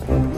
Bye.